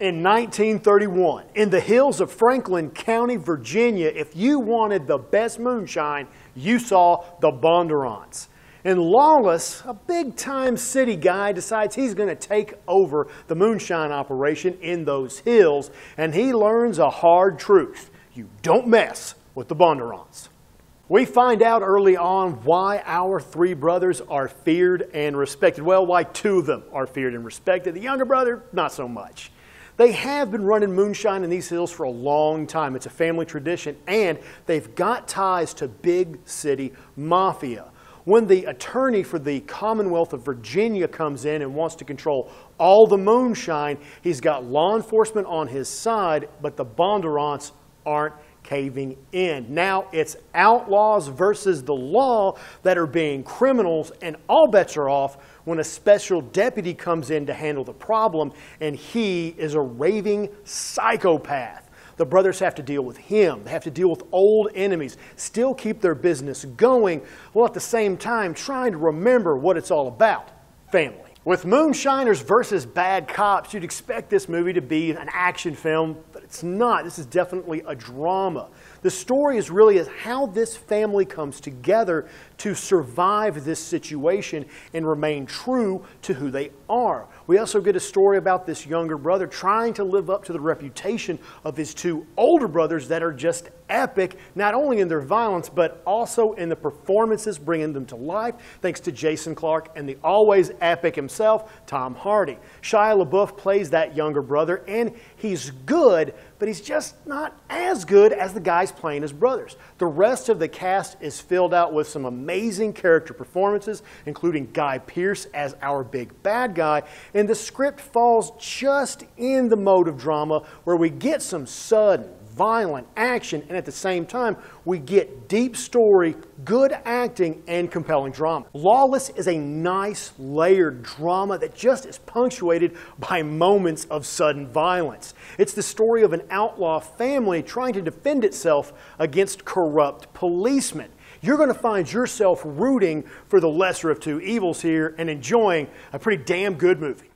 In 1931, in the hills of Franklin County, Virginia, if you wanted the best moonshine, you saw the Bondurants. And Lawless, a big time city guy, decides he's going to take over the moonshine operation in those hills, and he learns a hard truth you don't mess with the Bondurants. We find out early on why our three brothers are feared and respected. Well, why two of them are feared and respected. The younger brother, not so much. They have been running moonshine in these hills for a long time. It's a family tradition, and they've got ties to big city mafia. When the attorney for the Commonwealth of Virginia comes in and wants to control all the moonshine, he's got law enforcement on his side, but the Bondurants aren't caving in. Now it's outlaws versus the law that are being criminals, and all bets are off when a special deputy comes in to handle the problem, and he is a raving psychopath. The brothers have to deal with him. They have to deal with old enemies, still keep their business going, while at the same time trying to remember what it's all about family. With moonshiners versus bad cops, you'd expect this movie to be an action film, but it's not. This is definitely a drama. The story is really how this family comes together to survive this situation and remain true to who they are. We also get a story about this younger brother trying to live up to the reputation of his two older brothers that are just epic, not only in their violence, but also in the performances bringing them to life, thanks to Jason Clarke and the always epic himself, Tom Hardy. Shia LaBeouf plays that younger brother, and he's good, but he's just not as good as the guys playing his brothers. The rest of the cast is filled out with some amazing character performances, including Guy Pearce as our big bad guy, and the script falls just in the mode of drama where we get some sudden, violent action, and at the same time, we get deep story, good acting, and compelling drama. Lawless is a nice, layered drama that just is punctuated by moments of sudden violence. It's the story of an outlaw family trying to defend itself against corrupt policemen. You're going to find yourself rooting for the lesser of two evils here and enjoying a pretty damn good movie.